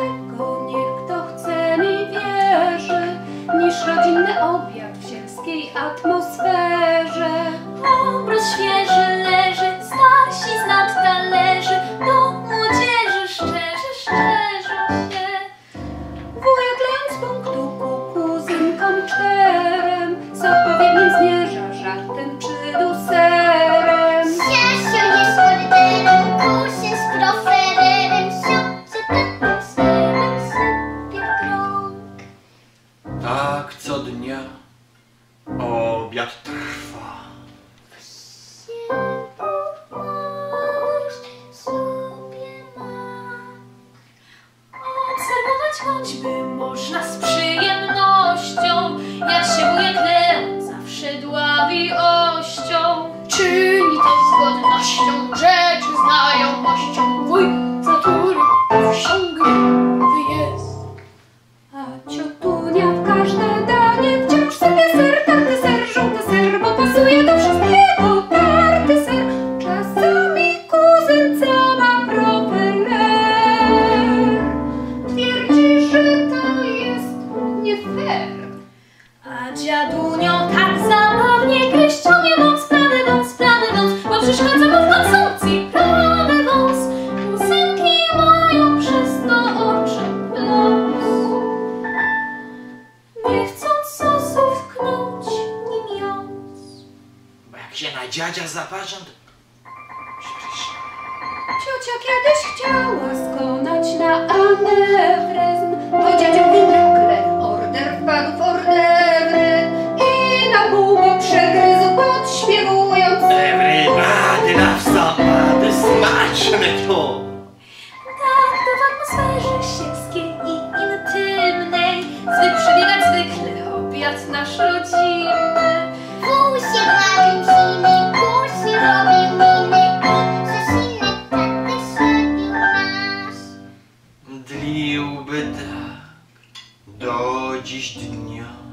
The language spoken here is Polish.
lepszego, niech kto chce mi wierzy, niż rodzinny obiad w sielskiej atmosferze. Obrót świeży obiad trwa. Dziadunio tak zabawnie kreścionie wąs, prawy wąs, prawy wąs, bo przeszkadza mu w konsumpcji prawy wąs. Kuzynki mają przez to oczy los. Nie chcąc sosu wknąć nim jąc. Bo jak się na dziadzia zaparzą, to Ciocia kiedyś chciała skonać na aneuryzm, bo dziadzio obiad nasz rodzinny Kusie kręcimy, kusy robią miny, Ceciny taty sobie nasz. Dliłby tak do dziś dnia.